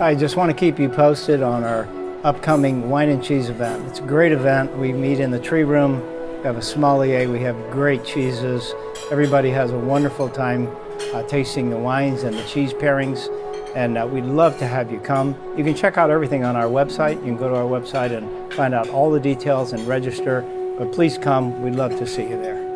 I just want to keep you posted on our upcoming wine and cheese event. It's a great event. We meet in the tree room. We have a sommelier. We have great cheeses. Everybody has a wonderful time uh, tasting the wines and the cheese pairings. And uh, we'd love to have you come. You can check out everything on our website. You can go to our website and find out all the details and register. But please come. We'd love to see you there.